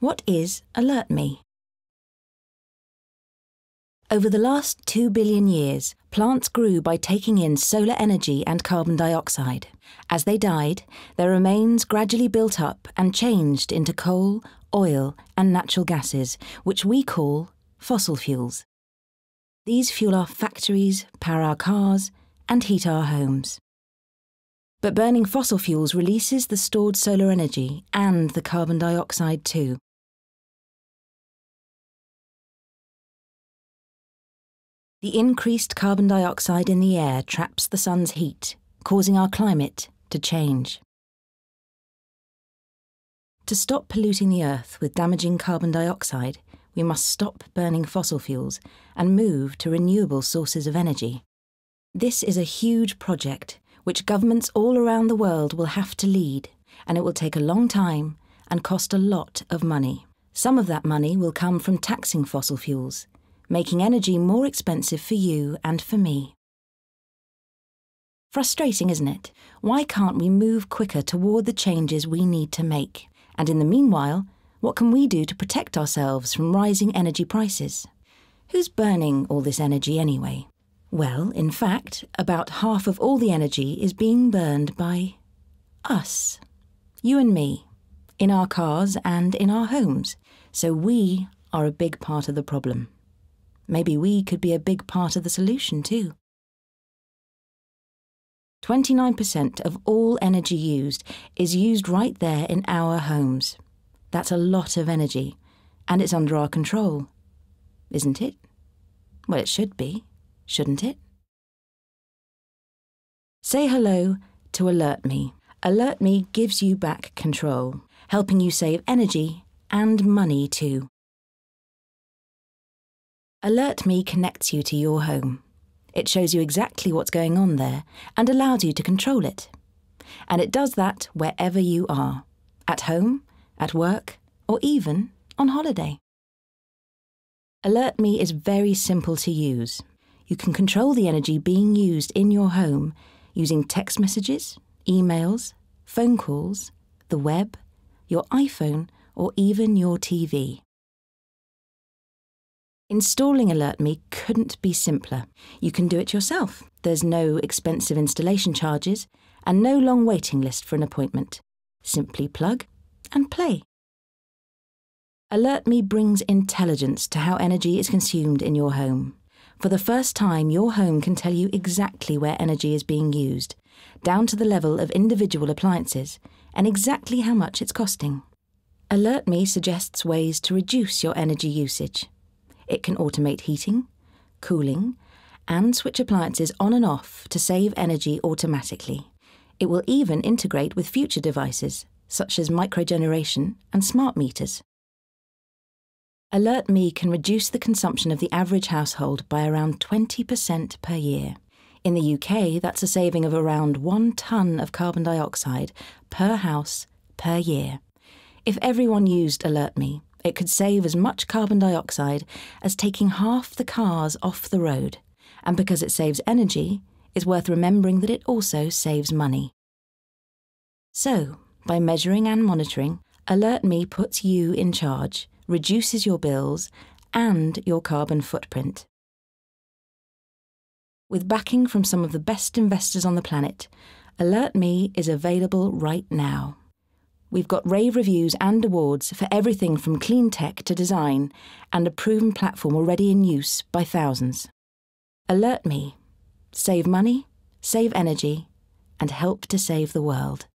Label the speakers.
Speaker 1: What is AlertMe? Over the last two billion years, plants grew by taking in solar energy and carbon dioxide. As they died, their remains gradually built up and changed into coal, oil, and natural gases, which we call fossil fuels. These fuel our factories, power our cars, and heat our homes. But burning fossil fuels releases the stored solar energy and the carbon dioxide too. The increased carbon dioxide in the air traps the sun's heat, causing our climate to change. To stop polluting the earth with damaging carbon dioxide, we must stop burning fossil fuels and move to renewable sources of energy. This is a huge project which governments all around the world will have to lead, and it will take a long time and cost a lot of money. Some of that money will come from taxing fossil fuels, making energy more expensive for you and for me. Frustrating, isn't it? Why can't we move quicker toward the changes we need to make? And in the meanwhile, what can we do to protect ourselves from rising energy prices? Who's burning all this energy anyway? Well, in fact, about half of all the energy is being burned by us. You and me, in our cars and in our homes. So we are a big part of the problem. Maybe we could be a big part of the solution too. 29% of all energy used is used right there in our homes. That's a lot of energy, and it's under our control. Isn't it? Well, it should be, shouldn't it? Say hello to AlertMe. Alert Me gives you back control, helping you save energy and money too. AlertMe connects you to your home. It shows you exactly what's going on there and allows you to control it. And it does that wherever you are at home, at work, or even on holiday. AlertMe is very simple to use. You can control the energy being used in your home using text messages, emails, phone calls, the web, your iPhone, or even your TV. Installing AlertMe couldn't be simpler. You can do it yourself. There's no expensive installation charges and no long waiting list for an appointment. Simply plug and play. AlertMe brings intelligence to how energy is consumed in your home. For the first time, your home can tell you exactly where energy is being used, down to the level of individual appliances, and exactly how much it's costing. AlertMe suggests ways to reduce your energy usage. It can automate heating, cooling, and switch appliances on and off to save energy automatically. It will even integrate with future devices, such as microgeneration and smart meters. AlertMe can reduce the consumption of the average household by around 20% per year. In the UK, that's a saving of around one tonne of carbon dioxide per house per year. If everyone used AlertMe, it could save as much carbon dioxide as taking half the cars off the road. And because it saves energy, it's worth remembering that it also saves money. So, by measuring and monitoring, AlertMe puts you in charge, reduces your bills and your carbon footprint. With backing from some of the best investors on the planet, AlertMe is available right now. We've got rave reviews and awards for everything from clean tech to design, and a proven platform already in use by thousands. Alert me. Save money, save energy, and help to save the world.